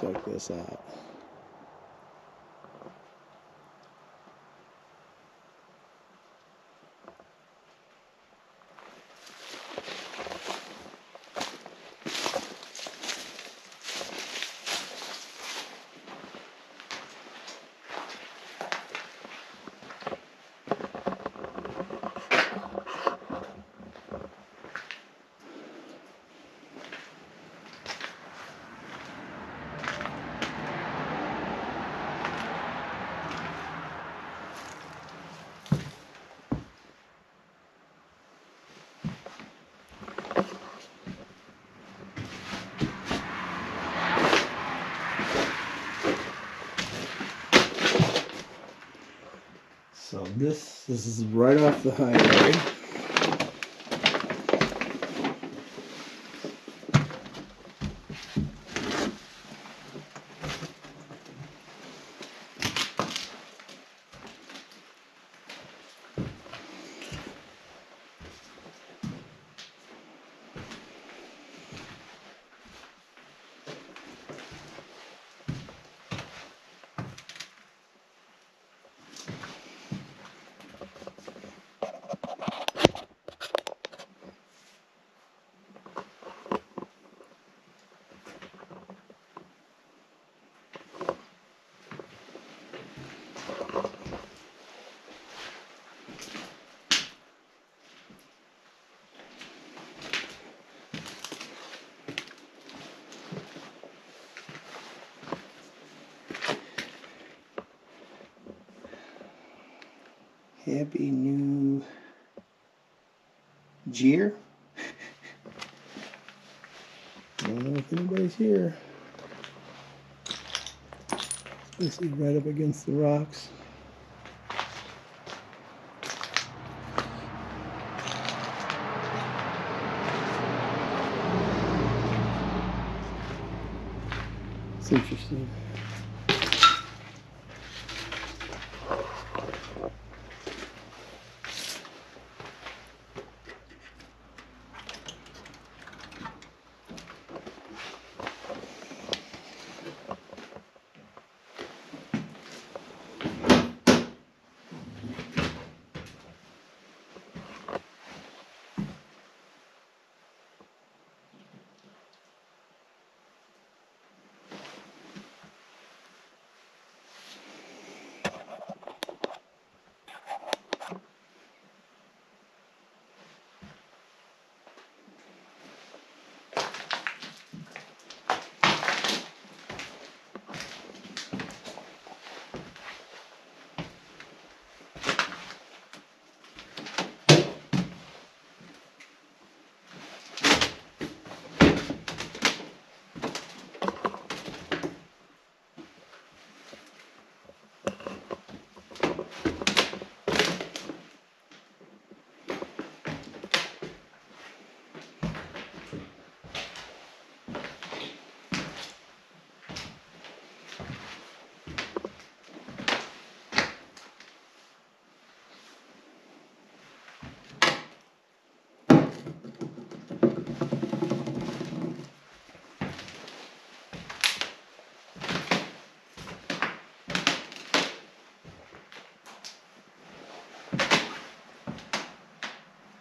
Check this out. So this this is right off the highway. Happy New Year. I don't know if anybody's here. This is right up against the rocks. It's interesting.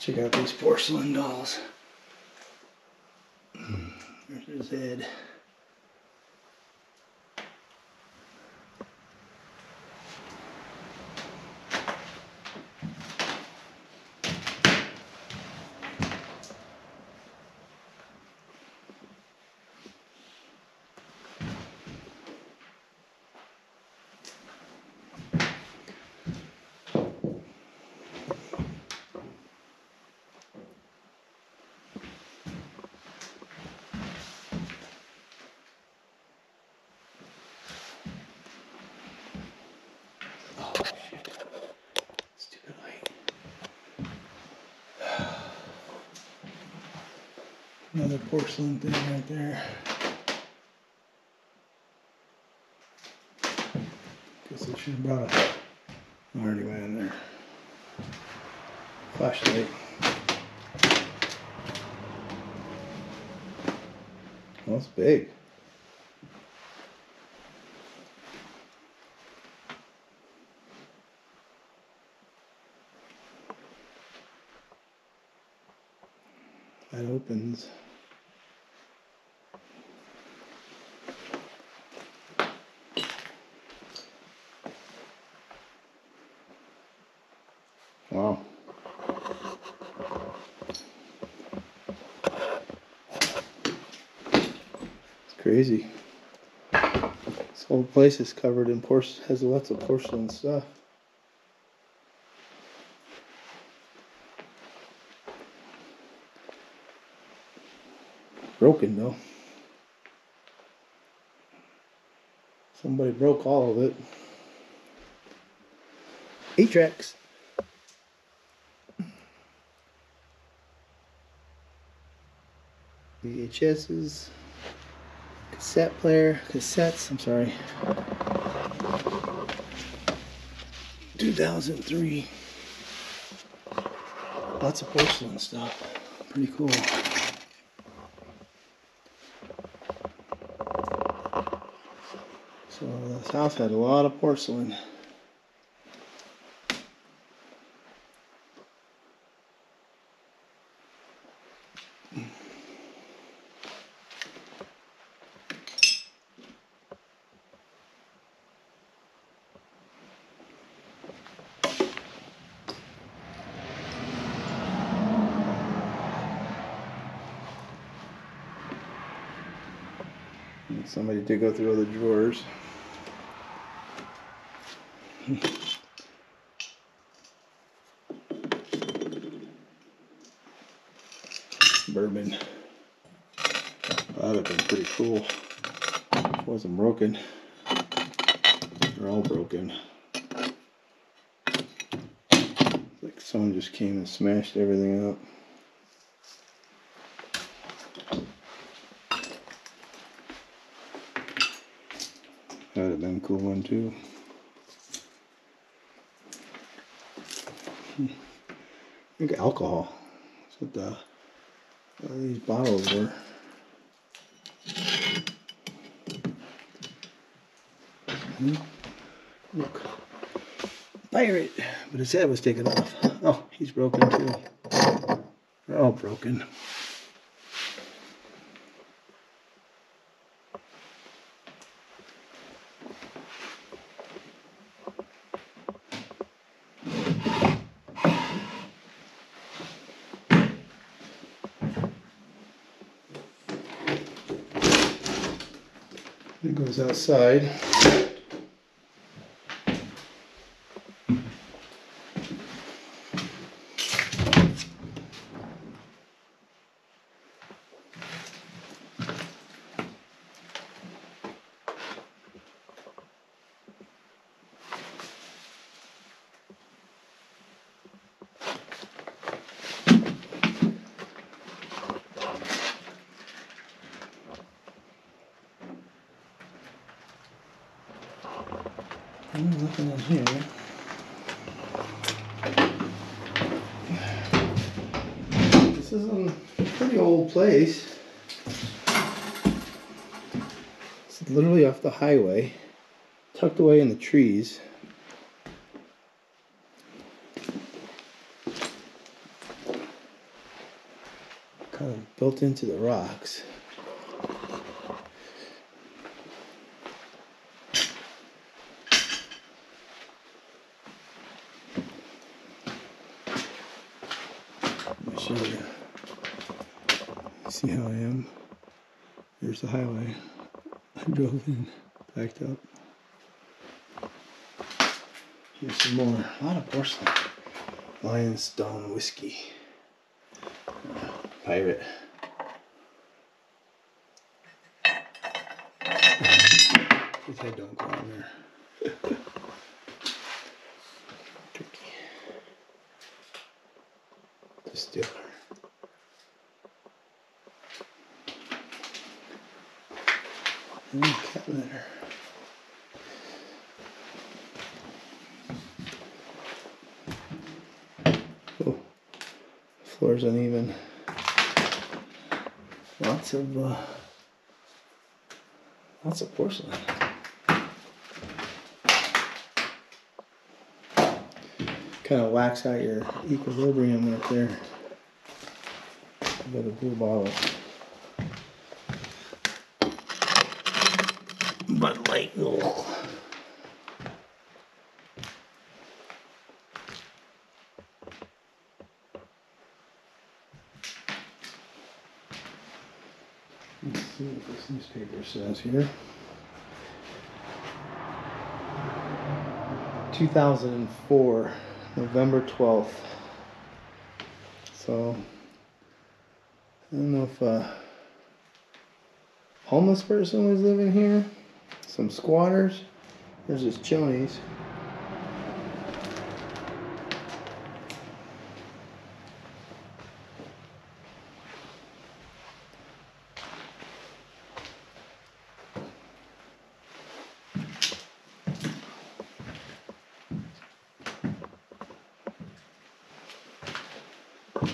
Check out these porcelain dolls. Hmm, there's his head. Another porcelain thing right there. Guess I should have brought a already went in there. Flashlight. Well, that's big. that opens crazy. This whole place is covered in porcelain, has lots of porcelain stuff. Broken though. Somebody broke all of it. Eight tracks. VHSs, cassette player, cassettes, I'm sorry. 2003. Lots of porcelain stuff. Pretty cool. So this house had a lot of porcelain. And Somebody did go through all the drawers. Bourbon. That'd have been pretty cool. It wasn't broken. They're all broken. Like someone just came and smashed everything up. That'd have been a cool one too. Hmm. I think alcohol. That's what the these bottles were. Hmm. Look. Pirate! But his head was taken off. Oh, he's broken too. They're all broken. It goes outside. I'm looking in here. This is a pretty old place. It's literally off the highway, tucked away in the trees. Kind of built into the rocks. See how I am? There's the highway. I drove in, backed up. Here's some more. A lot of porcelain. Lionstone whiskey. Uh, pirate. His head don't go on there. And cat litter. Oh, floor's uneven. Lots of uh, lots of porcelain. Kind of whacks out your equilibrium right there. got a blue bottle. Bud Light. Ugh. Let's see what this newspaper says here. 2004, November 12th. So, I don't know if a homeless person was living here, some squatters. There's this Chonies.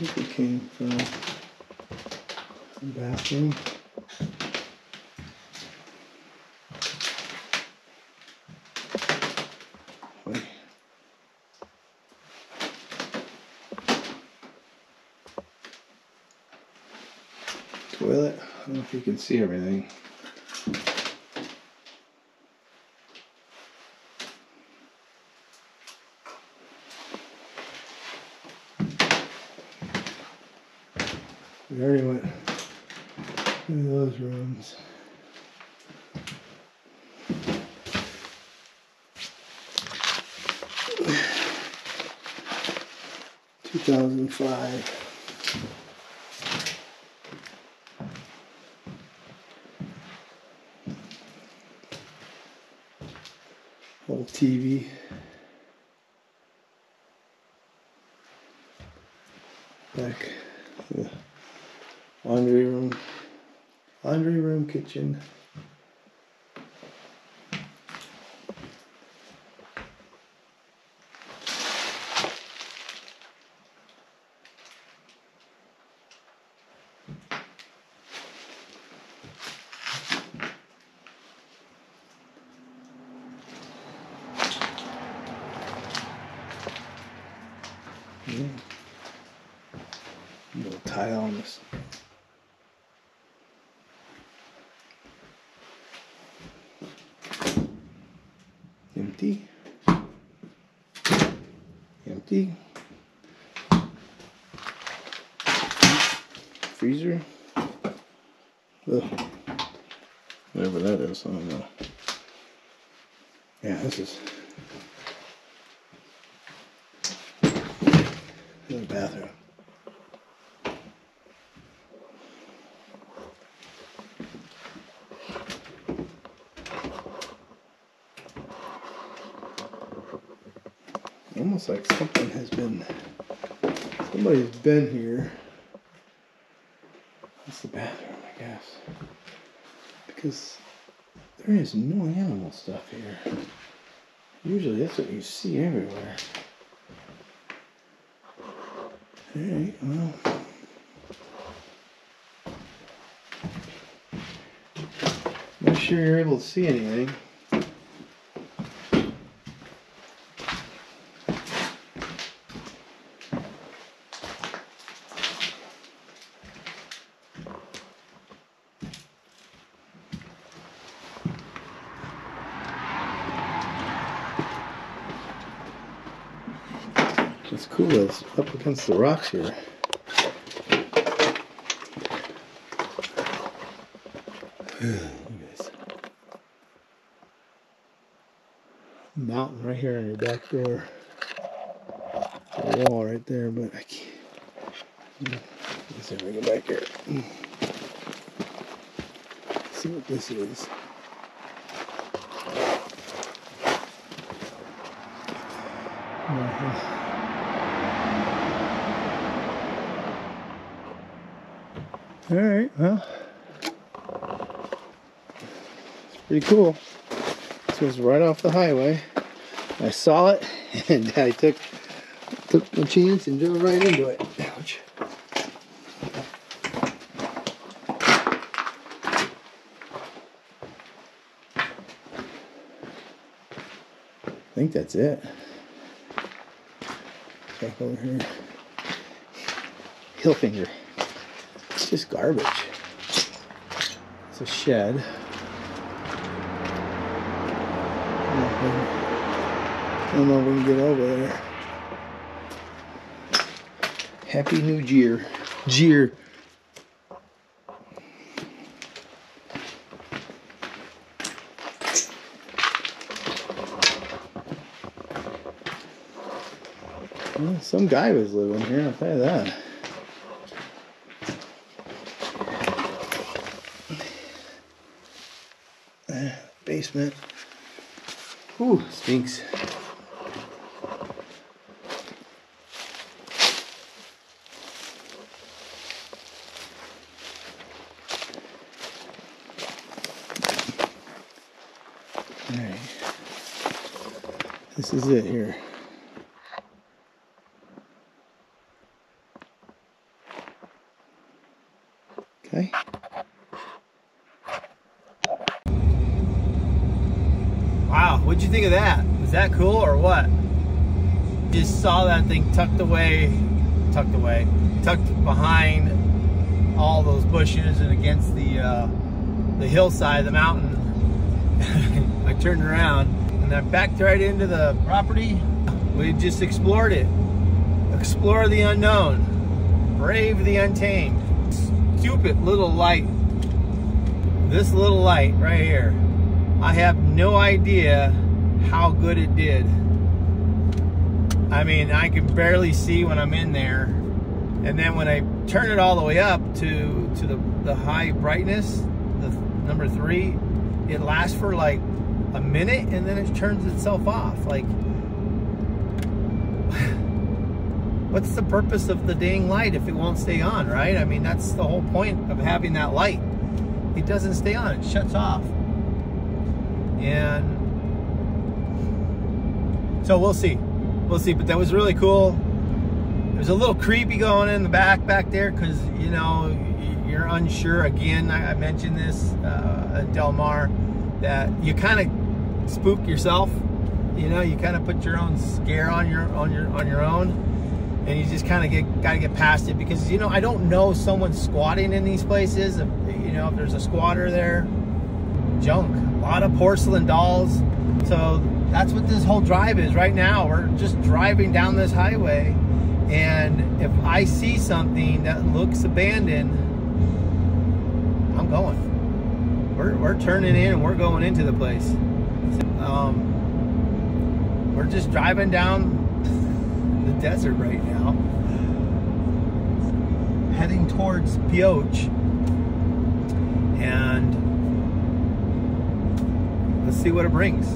Think it came from the bathroom. Toilet. I don't know if you can see everything. Already went through those rooms. Two thousand five. Old TV. Back. the Laundry room. Laundry room, kitchen. Yeah. Little tile on this. Freezer. Ugh. Whatever that is, I don't know. Yeah, this is Almost like something has been. Somebody's been here. That's the bathroom, I guess. Because there is no animal stuff here. Usually that's what you see everywhere. Alright, well. Not sure you're able to see anything. It's cool it's up against the rocks here. Mountain right here on your back door. Wall right there, but I can't. Let's see if I get back here. see what this is. Mhm. All right, well, it's pretty cool. This was right off the highway. I saw it, and I took took my chance and drove right into it. Ouch. I think that's it. Back over here. Hillfinger. It's just garbage. It's a shed. I don't know if we can get over there. Happy New Year. Jeer. Well, some guy was living here, I'll tell you that. Uh, basement. Whew, stinks. This is it here. Okay. What'd you think of that? Was that cool or what? Just saw that thing tucked away, tucked away, tucked behind all those bushes and against the uh, the hillside, the mountain. I turned around and I backed right into the property. We just explored it. Explore the unknown. Brave the untamed. Stupid little light. This little light right here. I have no idea how good it did. I mean, I can barely see when I'm in there. And then when I turn it all the way up to, to the, the high brightness, the number three, it lasts for like a minute and then it turns itself off. Like, what's the purpose of the dang light if it won't stay on, right? I mean, that's the whole point of having that light. It doesn't stay on, it shuts off. And so we'll see. We'll see, but that was really cool. It was a little creepy going in the back back there because, you know, you're unsure. Again, I, mentioned this uh, Del Mar that you kind of spook yourself. You know, you kind of put your own scare on your on your on your own, and you just kind of get got to get past it because you know I don't know someone squatting in these places. If, you know, if there's a squatter there, junk, lot of porcelain dolls. So that's what this whole drive is right now. We're just driving down this highway, and if I see something that looks abandoned, I'm going. We're, we're turning in and we're going into the place. Um, we're just driving down the desert right now, heading towards Pioche, and see what it brings.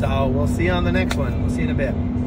So we'll see you on the next one. We'll see you in a bit.